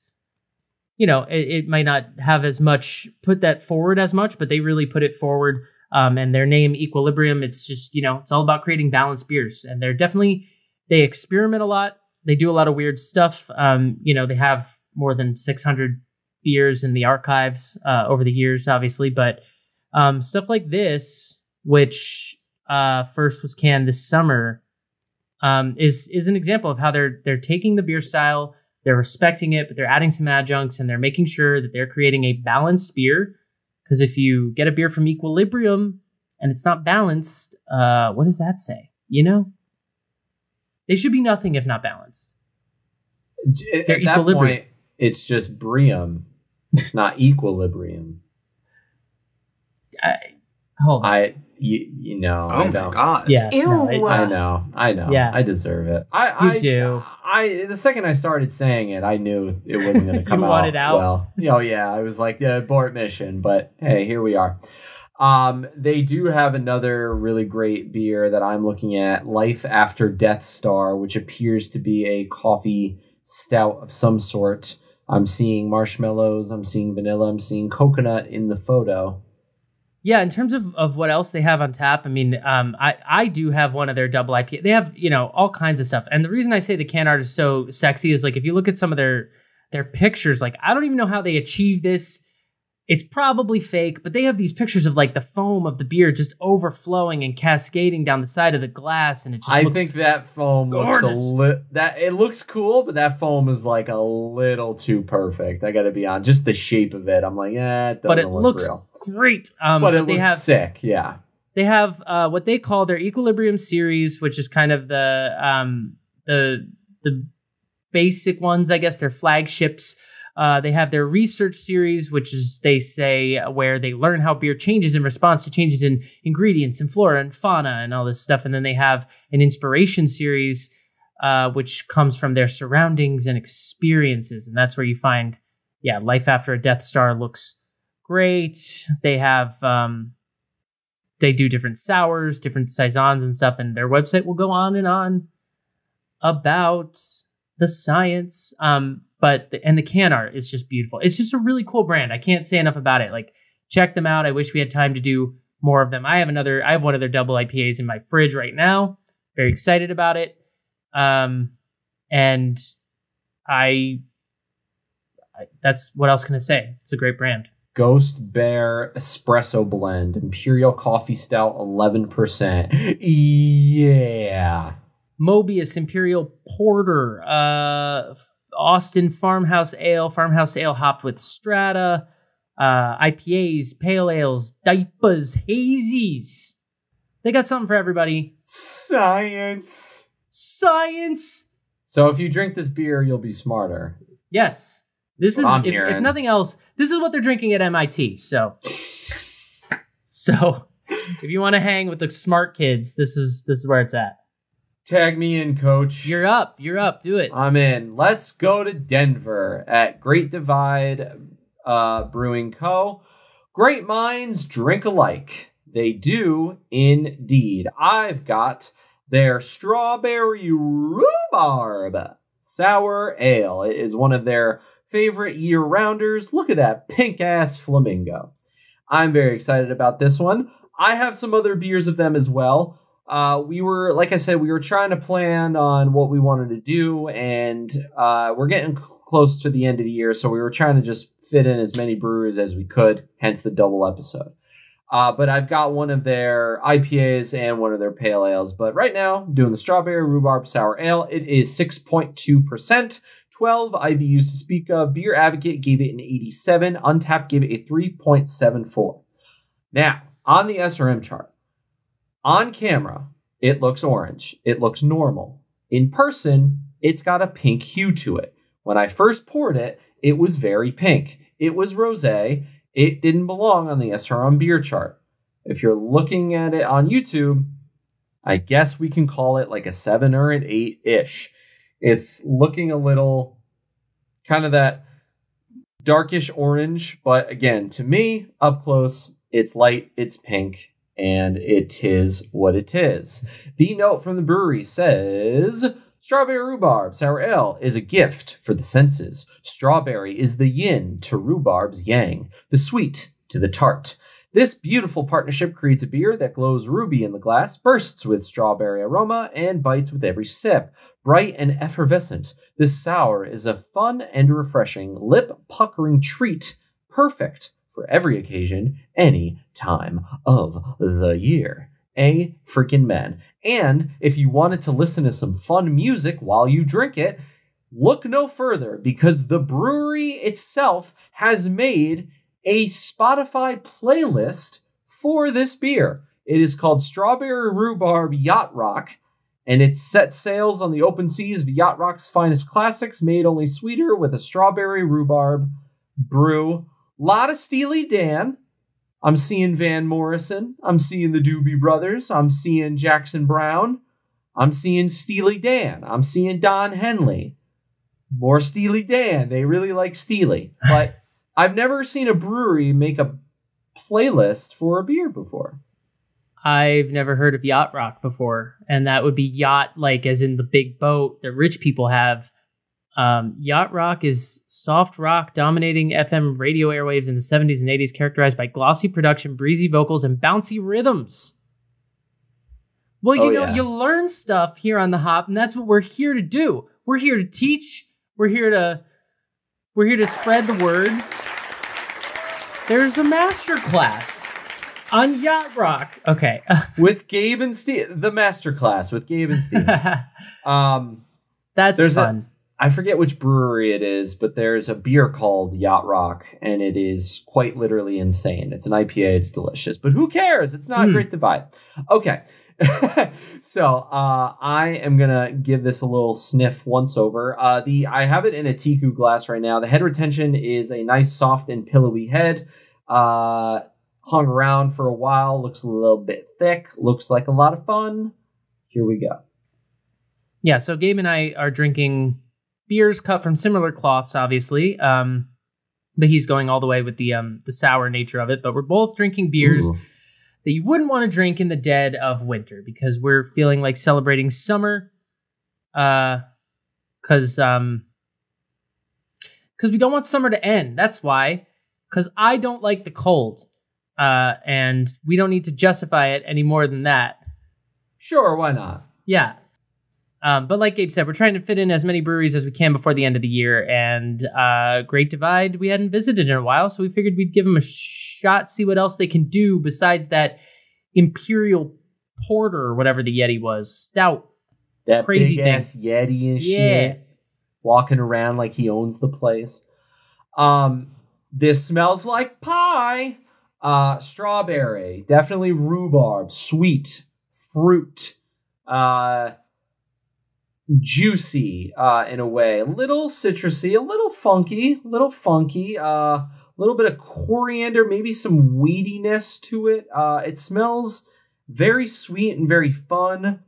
you know it, it might not have as much put that forward as much but they really put it forward um and their name equilibrium it's just you know it's all about creating balanced beers. And they're definitely they experiment a lot. They do a lot of weird stuff. Um you know they have more than 600 beers in the archives uh over the years obviously but um stuff like this which uh, first was canned this summer, um, is is an example of how they're they're taking the beer style, they're respecting it, but they're adding some adjuncts and they're making sure that they're creating a balanced beer. Because if you get a beer from Equilibrium and it's not balanced, uh, what does that say? You know, they should be nothing if not balanced. At They're that equilibrium. point, it's just brium. It's not equilibrium. [laughs] I, hold on. I you, you know Oh I my don't. god. yeah, Ew. no, it- I know, I know. Yeah. I deserve it. I, You I do. I the second I started saying it, I knew it wasn't going [laughs] to You come out. wanted out? Well, oh yeah, I was like, yeah, abort mission. But hey, here we are. Um, they do have another really great beer that I'm looking at, Life After Death Star, which appears to be a coffee stout of some sort. I'm seeing marshmallows, I'm seeing vanilla, I'm seeing coconut in the photo. Yeah, in terms of, of what else they have on tap, I mean, um, I, I do have one of their double IPA. They have, you know, all kinds of stuff. And the reason I say the can art is so sexy is like if you look at some of their their pictures, like I don't even know how they achieve this. It's probably fake, but they have these pictures of like the foam of the beer just overflowing and cascading down the side of the glass, and it just I think that foam looks a gorgeous. li- that it looks cool, but that foam is like a little too perfect. I got to be honest. Just the shape of it, I'm like, eh, it doesn't but it look looks real. great. Um, But it they looks have sick. Yeah, they have uh, what they call their equilibrium series which is kind of the um, the the basic ones, I guess. They're flagships. Uh, they have their research series, which is they say where they learn how beer changes in response to changes in ingredients and flora and fauna and all this stuff. And then they have an inspiration series, uh, which comes from their surroundings and experiences, and that's where you find, yeah, life after a Death Star looks great. They have um, they do different sours, different saisons and stuff, and their website will go on and on about the science. Um, but the, and the can art is just beautiful. It's just a really cool brand. I can't say enough about it. Like check them out. I wish we had time to do more of them. I have another. I have one of their double IPAs in my fridge right now. Very excited about it. Um, and I, I that's what else can I say? It's a great brand. Ghost Bear Espresso Blend, Imperial Coffee Stout, 11%. Yeah. Mobius Imperial Porter, uh, Austin Farmhouse Ale, Farmhouse Ale hopped with Strata, uh, IPAs, Pale Ales, DIPAs, Hazies. They got something for everybody. Science. Science. So if you drink this beer, you'll be smarter. Yes. This is, if, if nothing else, this is what they're drinking at MIT. So, [laughs] so if you want to hang with the smart kids, this is this is where it's at. Tag me in, coach. You're up. You're up. Do it. I'm in. Let's go to Denver at Great Divide uh, Brewing Co. Great minds drink alike. They do indeed. I've got their strawberry rhubarb sour ale. It is one of their favorite year rounders. Look at that pink ass flamingo. I'm very excited about this one. I have some other beers of them as well. Uh, we were, like I said, we were trying to plan on what we wanted to do, and uh, we're getting close to the end of the year, so we were trying to just fit in as many breweries as we could, hence the double episode. Uh, but I've got one of their IPAs and one of their pale ales. But right now, doing the strawberry rhubarb sour ale. It is 6.2%, 12 IBUs to speak of. Beer Advocate gave it an 87. Untappd gave it a 3.74. Now, on the SRM chart, on camera, it looks orange. It looks normal. In person, it's got a pink hue to it. When I first poured it, it was very pink. It was rosé. It didn't belong on the SRM beer chart. If you're looking at it on YouTube, I guess we can call it like a 7 or an 8 ish. It's looking a little kind of that darkish orange, but again, to me, up close, it's light, it's pink, and it is what it is. The note from the brewery says Strawberry rhubarb sour ale is a gift for the senses. Strawberry is the yin to rhubarb's yang, the sweet to the tart. This beautiful partnership creates a beer that glows ruby in the glass, bursts with strawberry aroma, and bites with every sip. Bright and effervescent, this sour is a fun and refreshing, lip puckering treat, perfect for every occasion, any time of the year. A freaking man. And if you wanted to listen to some fun music while you drink it, look no further because the brewery itself has made a Spotify playlist for this beer. It is called Strawberry Rhubarb Yacht Rock, and it sets sails on the open seas of Yacht Rock's finest classics, made only sweeter with a strawberry rhubarb brew. Lot of Steely Dan. I'm seeing Van Morrison. I'm seeing the Doobie Brothers. I'm seeing Jackson Browne. I'm seeing Steely Dan. I'm seeing Don Henley. More Steely Dan. They really like Steely. [laughs] But I've never seen a brewery make a playlist for a beer before. I've never heard of yacht rock before, and that would be yacht like as in the big boat that rich people have. Um, yacht rock is soft rock dominating FM radio airwaves in the 70s and 80s, characterized by glossy production, breezy vocals, and bouncy rhythms. Well, you Oh, know, yeah. you learn stuff here on the hop, and that's what we're here to do. We're here to teach. We're here to we're here to spread the word. There's a master class on yacht rock. Okay. [laughs] With Gabe and Steve, the masterclass [laughs] with Gabe and Steve. um, That's There's a- fun. I forget which brewery it is, but there's a beer called Yacht Rock, and it is quite literally insane. It's an IPA, it's delicious, but who cares? It's not Hmm. Great Divide. Okay, [laughs] so uh, I am gonna give this a little sniff once over. Uh, the I have it in a Teku glass right now. The head retention is a nice, soft and pillowy head. Uh, hung around for a while. Looks a little bit thick. Looks like a lot of fun. Here we go. Yeah, so Gabe and I are drinking beers cut from similar cloths, obviously. Um, but he's going all the way with the um the sour nature of it. But we're both drinking beers Ooh. that you wouldn't want to drink in the dead of winter because we're feeling like celebrating summer. Uh, because um, because we don't want summer to end. That's why. Because I don't like the cold. Uh, and we don't need to justify it any more than that. Sure, why not? Yeah. Um, but like Gabe said, we're trying to fit in as many breweries as we can before the end of the year. And uh, Great Divide, we hadn't visited in a while, so we figured we'd give them a shot, see what else they can do besides that Imperial Porter or whatever the Yeti was. Stout. That Crazy thing. ass Yeti and Yeah. shit. Walking around like he owns the place. Um, this smells like pie. Uh, strawberry, definitely rhubarb, sweet, fruit, uh, juicy, uh, in a way, a little citrusy, a little funky, a little funky, uh, a little bit of coriander, maybe some weediness to it. Uh, it smells very sweet and very fun.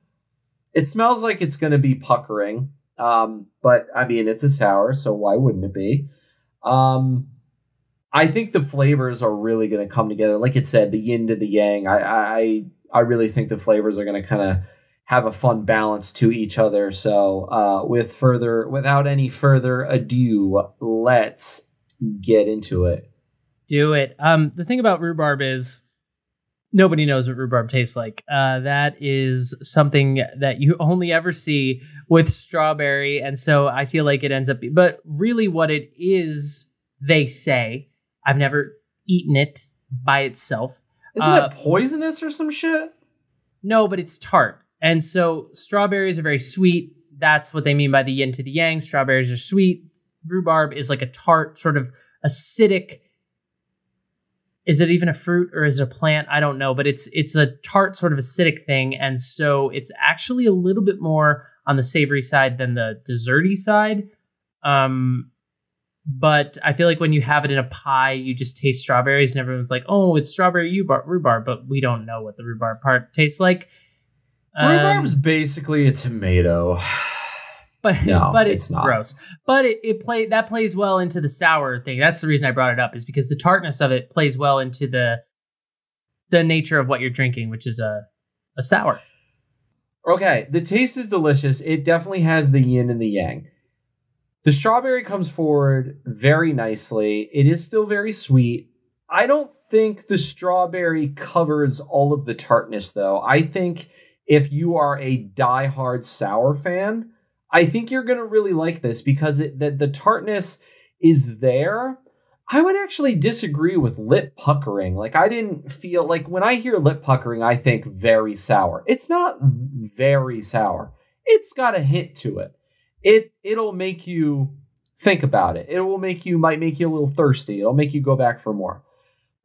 It smells like it's going to be puckering. Um, but I mean, it's a sour, so why wouldn't it be? Um, I think the flavors are really going to come together. Like it said, the yin to the yang. I I I really think the flavors are going to kind of have a fun balance to each other. So, uh, with further, without any further ado, let's get into it. Do it. Um, the thing about rhubarb is nobody knows what rhubarb tastes like. Uh, that is something that you only ever see with strawberry, and so I feel like it ends up. But really, what it is, they say. I've never eaten it by itself. Isn't Uh, it poisonous or some shit? No, but it's tart. And so strawberries are very sweet. That's what they mean by the yin to the yang. Strawberries are sweet. Rhubarb is like a tart, sort of acidic. Is it even a fruit or is it a plant? I don't know, but it's it's a tart sort of acidic thing, and so it's actually a little bit more on the savory side than the desserty side. Um, but I feel like when you have it in a pie, you just taste strawberries, and everyone's like, "Oh, it's strawberry rhubarb," rhubarb but we don't know what the rhubarb part tastes like. Um, Rhubarb's basically a tomato. [sighs] but No, but it's, it's not. gross. But it, it play that plays well into the sour thing. That's the reason I brought it up is because the tartness of it plays well into the the nature of what you're drinking, which is a a sour. Okay, the taste is delicious. It definitely has the yin and the yang. The strawberry comes forward very nicely. It is still very sweet. I don't think the strawberry covers all of the tartness, though. I think if you are a diehard sour fan, I think you're gonna really like this because it, the, the tartness is there. I would actually disagree with lip puckering. Like I didn't feel like when I hear lip puckering, I think very sour. It's not very sour. It's got a hint to it. It it'll make you think about it. It will make you might make you a little thirsty. It'll make you go back for more.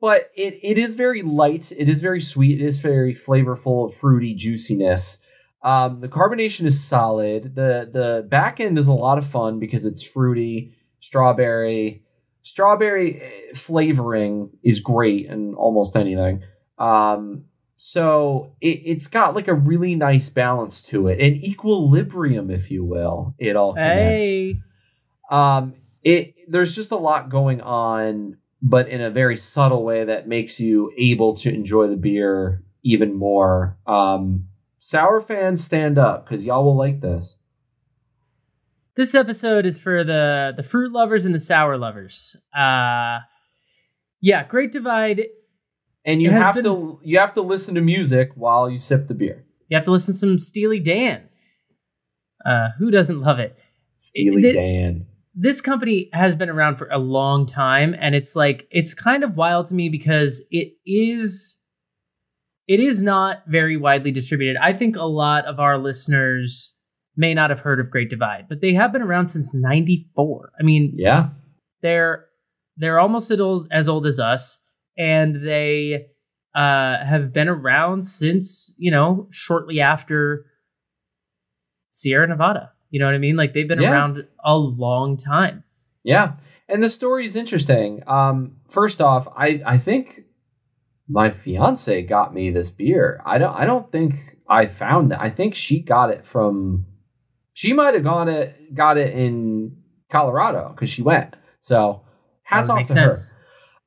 But it it is very light. It is very sweet. It is very flavorful of fruity juiciness. Um, the carbonation is solid. The the back end is a lot of fun because it's fruity, strawberry. Strawberry eh, flavoring is great in almost anything. Um, so it, it's got like a really nice balance to it, an equilibrium, if you will. It all connects. Hey, Um, it there's just a lot going on, but in a very subtle way that makes you able to enjoy the beer even more. Um, sour fans stand up because y'all will like this. this episode is for the the fruit lovers and the sour lovers. Uh, yeah, Great Divide. And you have been- to you have to listen to music while you sip the beer. You have to listen to some Steely Dan. Uh, who doesn't love it? Steely It- Dan. This company has been around for a long time and it's like it's kind of wild to me because it is it is not very widely distributed i think a lot of our listeners may not have heard of great divide but they have been around since 94 i mean Yeah. they're they're almost as old as, old as us and they uh, have been around since you know shortly after Sierra Nevada. You know what I mean? Like they've been Yeah. around a long time. Yeah. And the story is interesting. Um, first off, I, I think my fiance got me this beer. I don't I don't think I found it. I think she got it from she might have got it got it in Colorado because she went. So hats off to her.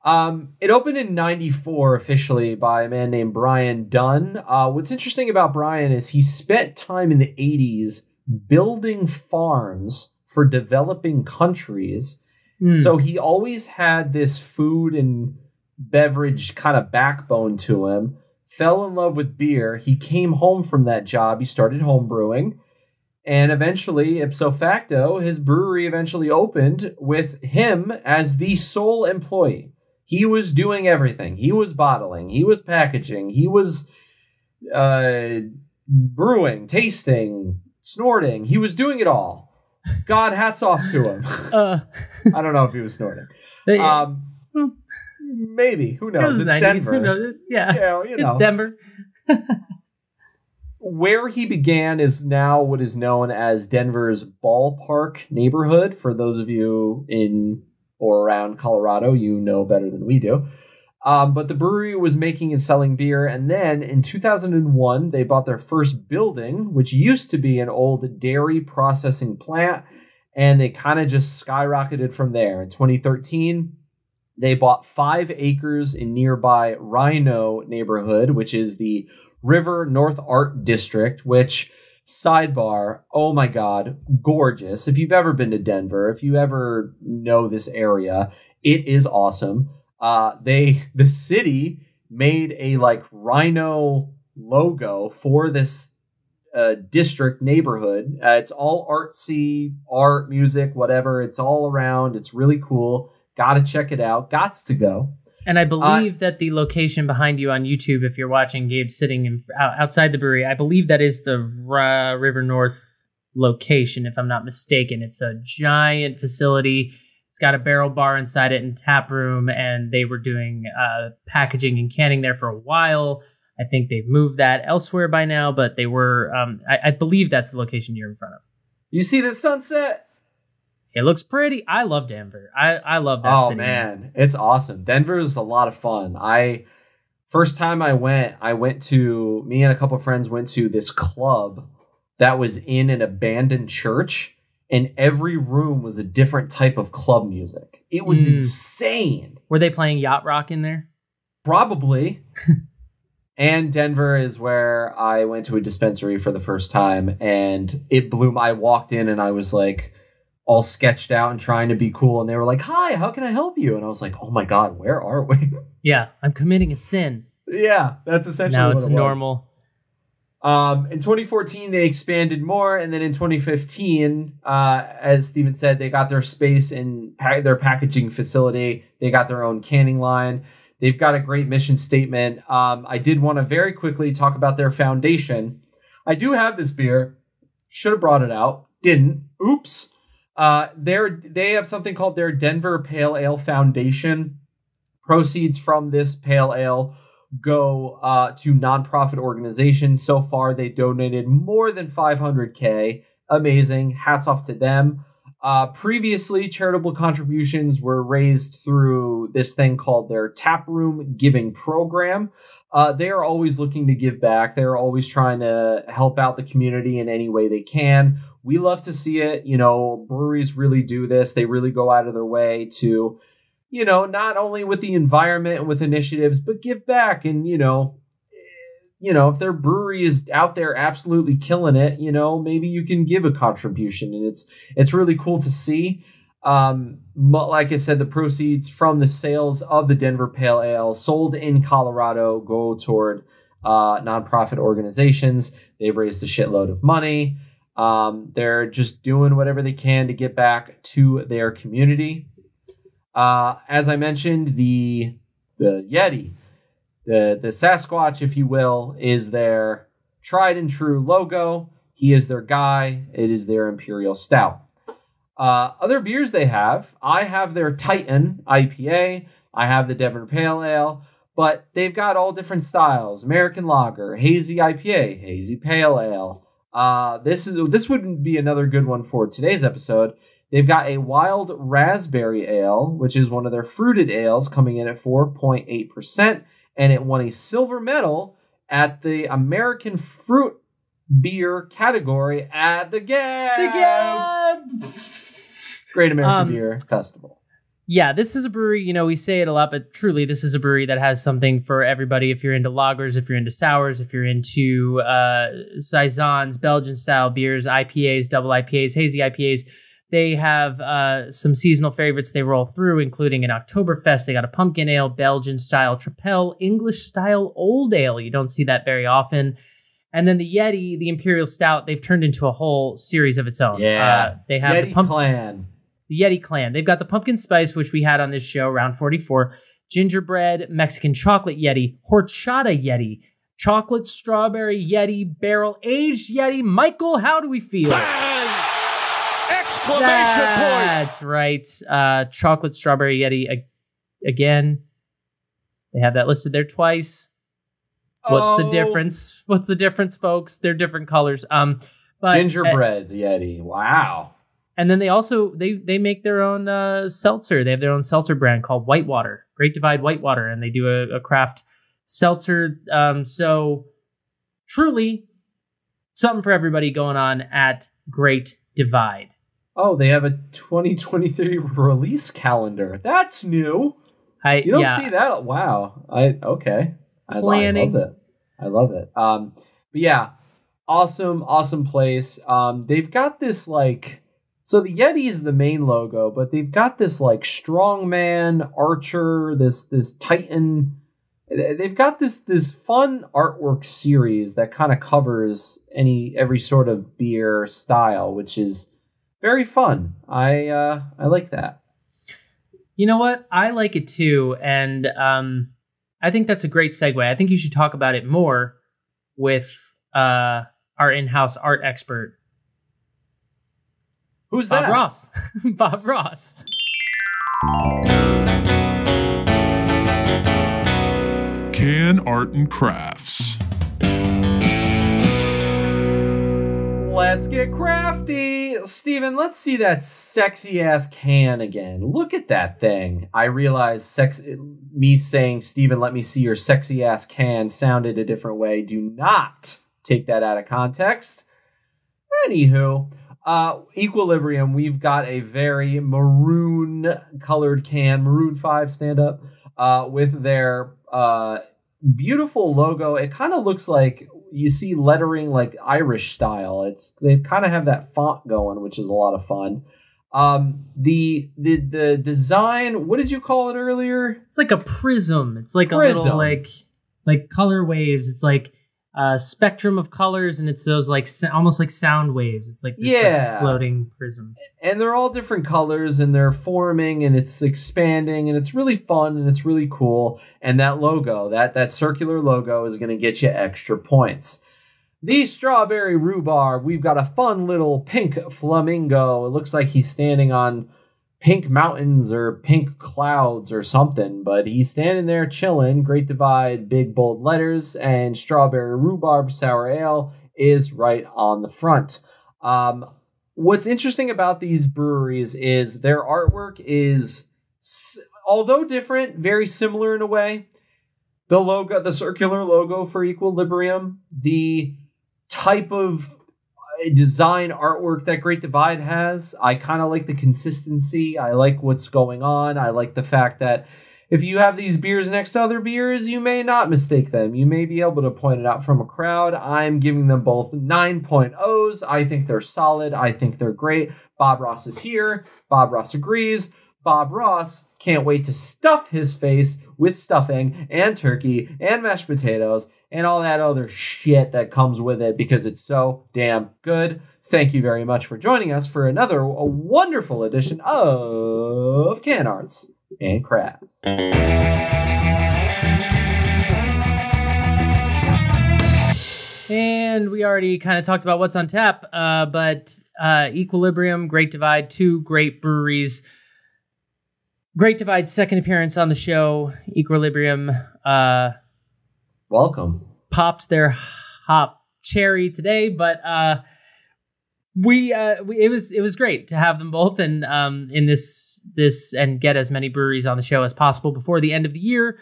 Um, it opened in '94 officially by a man named Brian Dunn. Uh, what's interesting about Brian is he spent time in the '80s building farms for developing countries. Hmm. So he always had this food and beverage kind of backbone to him. Fell in love with beer. He came home from that job. He started home brewing. And eventually, ipso facto, his brewery eventually opened with him as the sole employee. He was doing everything. He was bottling, he was packaging, he was uh, brewing, tasting, snorting. He was doing it all. God, hats off to him. [laughs] uh, I don't know if he was snorting. it Um, maybe. Who knows? was It's 90s. Denver. Who knows? Yeah, Yeah, you know. it's Denver. Where he began is now what is known as Denver's ballpark neighborhood. For those of you in or around Colorado, you know better than we do. Um, but the brewery was making and selling beer, and then in 2001, they bought their first building, which used to be an old dairy processing plant, and they kind of just skyrocketed from there. In 2013, they bought five acres in nearby Rhino neighborhood, which is the River North Art District, which sidebar, oh my god, gorgeous. If you've ever been to Denver, if you ever know this area, it is awesome. Uh they [laughs] the city made a like rhino logo for this uh, district neighborhood. Uh, it's all artsy, art, music, whatever. It's all around. It's really cool. Gotta check it out. Gots to go. And I believe that the location behind you on YouTube, if you're watching Gabe sitting in, outside the brewery, I believe that is the River North location, if I'm not mistaken. It's a giant facility. Got a barrel bar inside it and tap room, and they were doing uh, packaging and canning there for a while. I think they've moved that elsewhere by now, but they were. Um, I, I believe that's the location you're in front of. You see the sunset? It looks pretty. I love Denver. I, I love that Oh city. man, it's awesome. Denver is a lot of fun. I first time I went, I went to me and a couple friends went to this club that was in an abandoned church and every room was a different type of club music. It was Mm. insane. Were they playing yacht rock in there? Probably. [laughs] and Denver is where I went to a dispensary for the first time and it blew my I walked in and I was like all sketched out and trying to be cool and they were like, "Hi, how can I help you?" And I was like, "Oh my god, where are we?" [laughs] Yeah, I'm committing a sin. yeah, that's essentially now it's normal. Um, in 2014, they expanded more, and then in 2015, uh, as Stephen said, they got their space in pa- their packaging facility. They got their own canning line. They've got a great mission statement. Um, I did want to very quickly talk about their foundation. I do have this beer. Should have brought it out. Didn't. Oops. Uh, they have something called their Denver Pale Ale Foundation. Proceeds from this pale ale go uh, to nonprofit organizations. So far, they donated more than 500K. Amazing. Hats off to them. Uh, previously, charitable contributions were raised through this thing called their Tap Room Giving Program. Uh, they are always looking to give back. They're always trying to help out the community in any way they can. We love to see it. You know, breweries really do this. They really go out of their way to you know, not only with the environment and with initiatives, but give back. And, you know, you know, if their brewery is out there absolutely killing it, you know, maybe you can give a contribution. And it's it's really cool to see. Um, like I said, the proceeds from the sales of the Denver Pale Ale sold in Colorado go toward uh, nonprofit organizations. They've raised a shitload of money. Um, they're just doing whatever they can to get back to their community. Uh, as I mentioned, the the Yeti, the the Sasquatch, if you will, is their tried and true logo. He is their guy. It is their Imperial Stout. Uh, other beers they have, I have their Titan IPA. I have the Denver Pale Ale. but they've got all different styles: American Lager, Hazy IPA, Hazy Pale Ale. Uh, this is this would be another good one for today's episode. They've got a Wild Raspberry Ale, which is one of their fruited ales, coming in at 4.8%, and it won a silver medal at the American Fruit Beer category at the GAB. Great American Um, Beer Festival. Yeah, this is a brewery, you know, we say it a lot, but truly, this is a brewery that has something for everybody. If you're into lagers, if you're into sours, if you're into uh, Saisons, Belgian style beers, IPAs, double IPAs, hazy IPAs, they have uh, some seasonal favorites they roll through, including an Oktoberfest. They got a pumpkin ale, Belgian style Tripel, English style old ale. You don't see that very often. And then the Yeti, the Imperial Stout, they've turned into a whole series of its own. Yeah. Uh, they have Yeti the pump- Clan. the Yeti Clan. They've got the pumpkin spice, which we had on this show, round 44, gingerbread, Mexican chocolate Yeti, horchata Yeti, chocolate strawberry Yeti, barrel aged Yeti. Michael, how do we feel? Exclamation That's right. Uh, chocolate strawberry Yeti ag- again. They have that listed there twice. What's the Oh, difference? What's the difference, folks? They're different colors. Um, but Gingerbread Yeti. Wow. And then they also they they make their own uh, seltzer. They have their own seltzer brand called Whitewater, Great Divide Whitewater, and they do a, a craft seltzer. Um, so truly, something for everybody going on at Great Divide. Oh, they have a 2023 release calendar. That's new. I You don't yeah, see that. Wow. I okay. I, I Planning. love it. I love it. Um, but yeah, awesome, awesome place. Um, they've got this like. So the Yeti is the main logo, but they've got this like strongman archer, this this Titan. They've got this this fun artwork series that kind of covers any every sort of beer style, which is very fun. I uh, I like that. You know what? I like it too, and um, I think that's a great segue. I think you should talk about it more with uh, our in-house art expert, Who's Bob that? Ross. [laughs] Bob Ross. Can Art and Crafts. Let's get crafty. Stephen, let's see that sexy ass can again. Look at that thing. I realize sex me saying Stephen, let me see your sexy ass can sounded a different way. Do not take that out of context. Anywho, uh Equilibrium, we've got a very maroon colored can, maroon 5 stand up, uh, with their uh beautiful logo. It kind of looks like you see lettering like Irish style. It's they kind of have that font going, which is a lot of fun. Um, the the the design. What did you call it earlier? It's like a prism. It's like a little like like color waves. It's like a spectrum of colors, and it's those like almost like sound waves. It's like this like, Yeah. floating prism. And they're all different colors, and they're forming, and it's expanding, and it's really fun, and it's really cool. And that logo, that that circular logo, is going to get you extra points. The strawberry rhubarb, we've got a fun little pink flamingo. It looks like he's standing on pink mountains or pink clouds or something, but he's standing there chilling. Great Divide, big bold letters, and strawberry rhubarb sour ale is right on the front. Um, what's interesting about these breweries is their artwork is, although different, very similar in a way. The logo, the circular logo for Equilibrium, the type of design artwork that Great Divide has. I kind of like the consistency. I like what's going on. I like the fact that if you have these beers next to other beers, you may not mistake them. You may be able to point it out from a crowd. I'm giving them both 9.0s. I think they're solid. I think they're great. Bob Ross is here. Bob Ross agrees. Bob Ross can't wait to stuff his face with stuffing and turkey and mashed potatoes and all that other shit that comes with it because it's so damn good. Thank you very much for joining us for another wonderful edition of Can Arts and Crafts. And we already kind of talked about what's on tap, uh, but uh, Equilibrium, Great Divide, two great breweries. Great Divide's second appearance on the show. Equilibrium uh, Welcome. popped their hop cherry today, but uh, we, uh, we it was it was great to have them both and um, in this this and get as many breweries on the show as possible before the end of the year.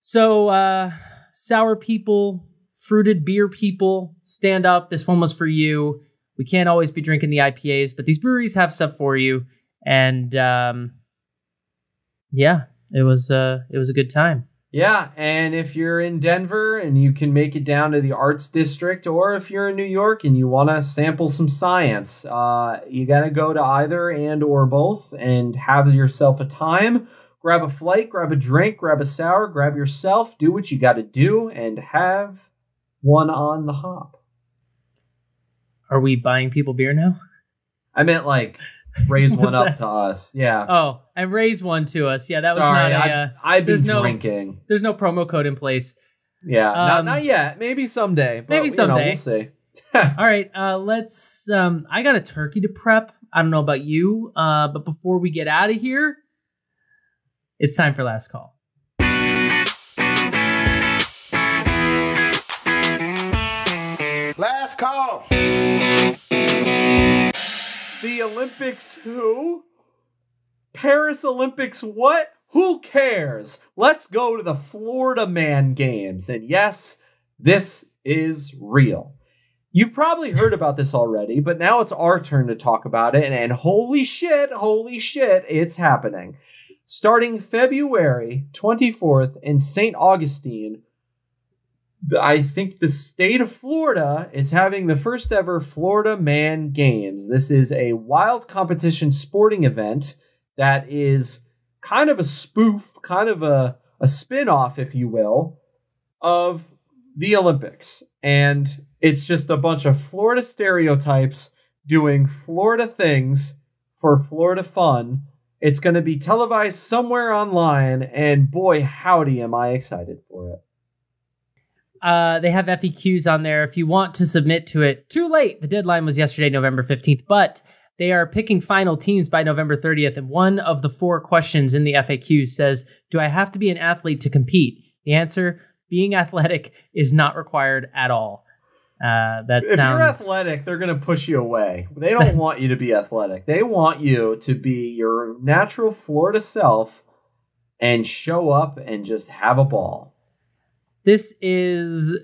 So uh, sour people, fruited beer people, stand up. This one was for you. We can't always be drinking the IPAs, but these breweries have stuff for you. And um, yeah, it was uh, it was a good time. Yeah, and if you're in Denver and you can make it down to the Arts District, or if you're in New York and you want to sample some science, uh, you got to go to either and or both and have yourself a time. Grab a flight, grab a drink, grab a sour, grab yourself, do what you got to do, and have one on the hop. Are we buying people beer now? I meant like raise [laughs] one up that- to us. Yeah. Oh, and raise one to us. Yeah, that Sorry, was not a. I, Uh, I've been there's no- drinking. there's no promo code in place. Yeah, not Um, not yet. Maybe someday. But, maybe you know, someday. we'll see. [laughs] All right, uh, let's. Um, I got a turkey to prep. I don't know about you, uh, but before we get out of here, it's time for last call. Last call. The Olympics who? Paris Olympics what? Who cares? Let's go to the Florida Man Games. And yes, this is real. You've probably heard about this already, but now it's our turn to talk about it. And, and holy shit, holy shit, it's happening. Starting February 24th in St. Augustine, I think the state of Florida is having the first ever Florida Man Games. This is a wild competition sporting event that is kind of a spoof, kind of a, a spin off, if you will, of the Olympics. And it's just a bunch of Florida stereotypes doing Florida things for Florida fun. It's going to be televised somewhere online, and boy, howdy, am I excited for it. Uh, they have FAQs on there if you want to submit to it. Too late. The deadline was yesterday, November 15th, but they are picking final teams by November 30th. And one of the four questions in the FAQ says, Do I have to be an athlete to compete? The answer being athletic is not required at all. Uh, that if sounds you're athletic, they're going to push you away. They don't [laughs] want you to be athletic. They want you to be your natural Florida self and show up and just have a ball. This is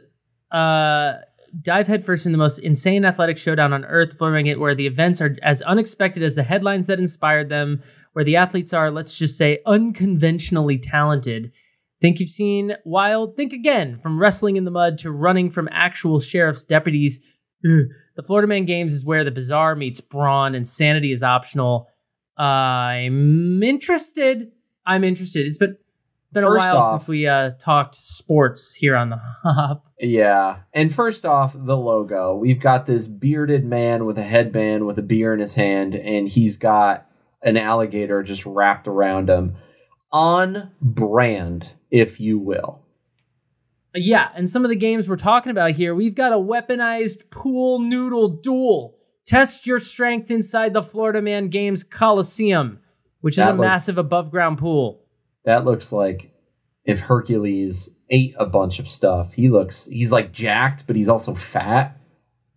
uh dive headfirst in the most insane athletic showdown on earth, forming it where the events are as unexpected as the headlines that inspired them, where the athletes are, let's just say, unconventionally talented. Think you've seen Wild? Think again. From wrestling in the mud to running from actual sheriff's deputies. Ugh. The Florida Man Games is where the bizarre meets brawn and sanity is optional. I'm interested. I'm interested. It's been been First a while off- since we uh, talked sports here on the hop. Yeah. And first off, the logo. We've got this bearded man with a headband with a beer in his hand, and he's got an alligator just wrapped around him. On brand, if you will. Yeah, and some of the games we're talking about here, we've got a weaponized pool noodle duel. Test your strength inside the Florida Man Games Coliseum, which is That a looks- massive above ground pool. That looks like if Hercules ate a bunch of stuff. He looks he's like jacked, but he's also fat.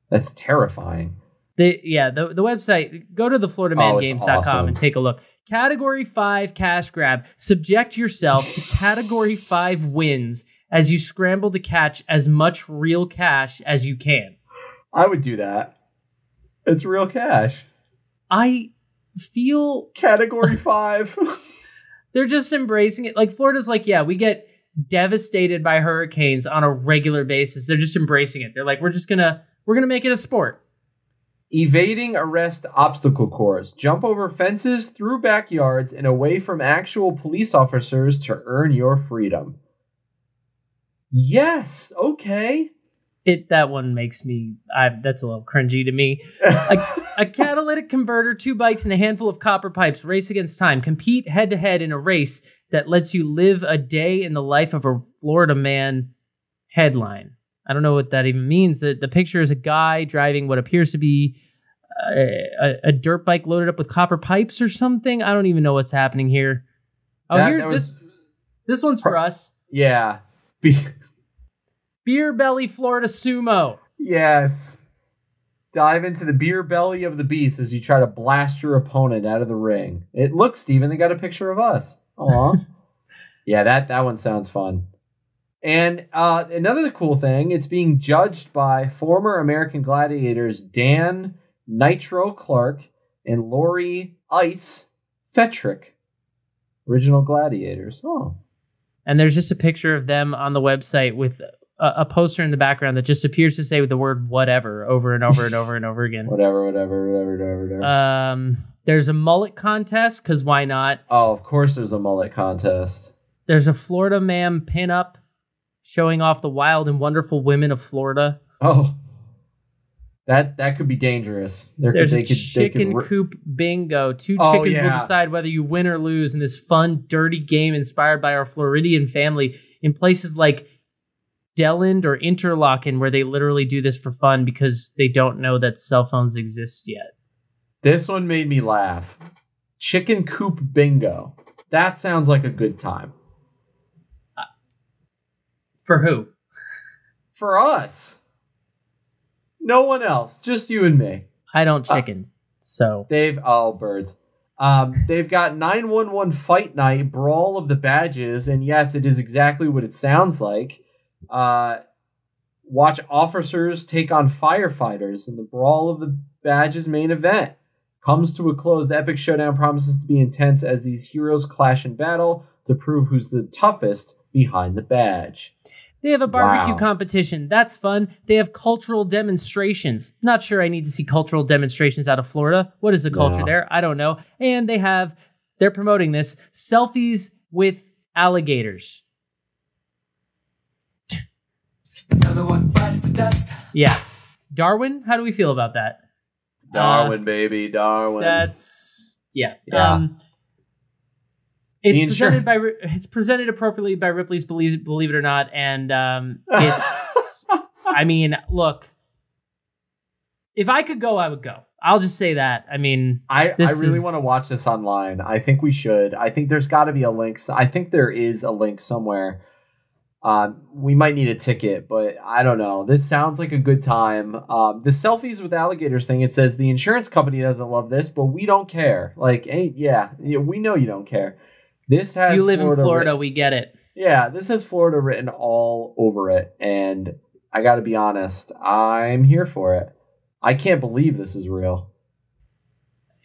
That's terrifying. The, yeah, the, the website, go to the FloridaManGames.com Oh, awesome. and take a look. Category 5 cash grab. Subject yourself to [laughs] Category 5 wins as you scramble to catch as much real cash as you can. I would do that. It's real cash. I feel Category five. [laughs] they're just embracing it. Like Florida's like, yeah, we get devastated by hurricanes on a regular basis. They're just embracing it. They're like, we're just gonna we're gonna make it a sport. Evading arrest obstacle course. Jump over fences, through backyards, and away from actual police officers to earn your freedom. Yes, okay. It that one makes me I that's a little cringy to me. A, a [laughs] catalytic converter, two bikes, and a handful of copper pipes race against time. Compete head to head in a race that lets you live a day in the life of a Florida man headline. I don't know what that even means. The, the picture is a guy driving what appears to be uh, a, a, a dirt bike loaded up with copper pipes or something. I don't even know what's happening here. Oh, That- here that this was- this one's for us. yeah. Be- Beer Belly Florida Sumo. yes. Dive into the beer belly of the beast as you try to blast your opponent out of the ring. It looks, Stephen, they got a picture of us. Aw. [laughs] yeah, that, that one sounds fun. And uh, another cool thing, it's being judged by former American gladiators Dan Nitro Clark and Lori Ice Fetrick. Original gladiators. Oh. And there's just a picture of them on the website with a, a poster in the background that just appears to say the word whatever over and over and over and over again. [laughs] Whatever, whatever, whatever, whatever, whatever. Um, there's a mullet contest because why not? oh, of course there's a mullet contest. There's a Florida man pinup showing off the wild and wonderful women of Florida. Oh. That that could be dangerous. There There's could, a they could, they chicken could, coop bingo. Two Oh, chickens will decide whether you win or lose in this fun, dirty game inspired by our Floridian family in places like Deland or Interlachen, where they literally do this for fun because they don't know that cell phones exist yet. This one made me laugh. Chicken coop bingo. That sounds like a good time. For who? [laughs] For us. No one else. Just you and me. I don't Uh, chicken. so They've oh birds. Um, they've got 911 Fight Night, Brawl of the Badges, and yes, it is exactly what it sounds like. Uh, watch officers take on firefighters in the Brawl of the Badges main event. Comes to a close. The epic showdown promises to be intense as these heroes clash in battle to prove who's the toughest behind the badge. They have a barbecue Wow. competition. That's fun. They have cultural demonstrations. Not sure I need to see cultural demonstrations out of Florida. What is the culture No. there? I don't know. And they have, they're promoting this selfies with alligators. Another one bites the dust. Yeah. Darwin, how do we feel about that? Darwin, baby, Darwin. That's, yeah. Yeah. Um, it's The insur- presented by it's presented appropriately by Ripley's Believe, Believe It or Not, and um, it's [laughs] I mean, look, if I could go, I would go. I'll just say that. I mean, I, I really is- want to watch this online. I think we should. I think there's got to be a link. So I think there is a link somewhere. Um, we might need a ticket, but I don't know. This sounds like a good time. Um, the selfies with alligators thing. It says the insurance company doesn't love this, but we don't care. Like, hey, yeah, yeah, we know you don't care. This has you live in Florida, writ- we get it. yeah, this has Florida written all over it, and I got to be honest, I'm here for it. I can't believe this is real.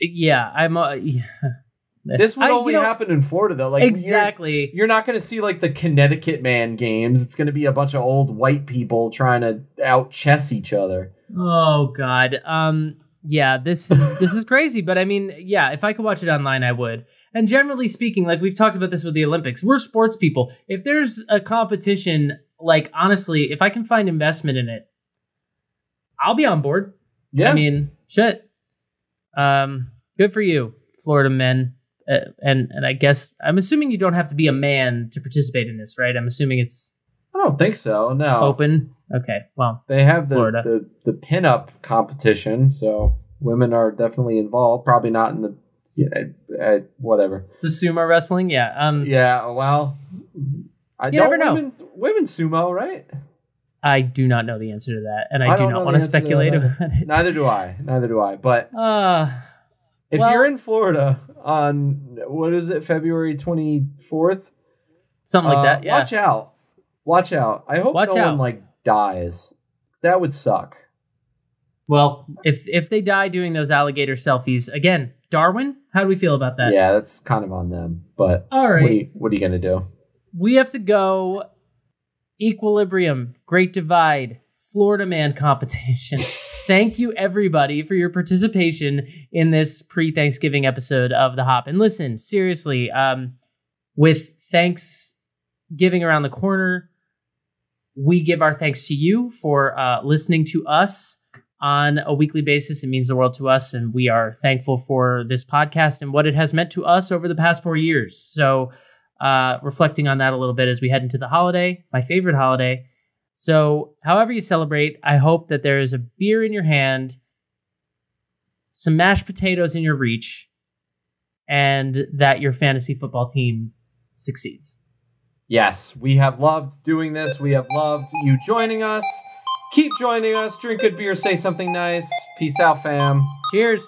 Yeah, I'm. Uh, yeah. [laughs] [laughs] This would I- you only know, happen in Florida, though. Like you're- exactly. You're, not going to see like the Connecticut Man games. It's going to be a bunch of old white people trying to out chess each other. Oh God. Um. Yeah. This is this is [laughs] crazy. But I mean, yeah. If I could watch it online, I would. And generally speaking, like we've talked about this with the Olympics, we're sports people. If there's a competition, like honestly, if I can find investment in it, I'll be on board. Yeah, I mean, shit. Um. Good for you, Florida men. Uh, and and I guess I'm assuming you don't have to be a man to participate in this, right? I'm assuming it's I don't think so. No, open. Okay. Well, they have the, Florida. the the pinup competition, so women are definitely involved. Probably not in the yeah, uh, whatever. the sumo wrestling. Yeah. Um. Yeah, well, I You don't never know. women women sumo, right? I do not know the answer to that, and I, I do don't want to speculate about it. Neither do I. Neither do I. But Uh, if Well- you're in Florida on what is it, February twenty fourth? something like Uh, that. Yeah. Watch out. Watch out. I hope Watch no out. one like dies. That would suck. Well, if if they die doing those alligator selfies again, Darwin, how do we feel about that? yeah, that's kind of on them. But all right, what, are you, what are you gonna do? we have to go. Equilibrium, Great Divide, Florida Man competition. [laughs] Thank you everybody for your participation in this pre-Thanksgiving episode of the Hop. And listen, seriously, um, with Thanksgiving around the corner, we give our thanks to you for uh, listening to us on a weekly basis. It means the world to us, and we are thankful for this podcast and what it has meant to us over the past four years. So, uh, reflecting on that a little bit as we head into the holiday, my favorite holiday. So, however you celebrate, I hope that there is a beer in your hand, some mashed potatoes in your reach, and that your fantasy football team succeeds. Yes, we have loved doing this. We have loved you joining us. Keep joining us. Drink good beer, say something nice. Peace out, fam. Cheers.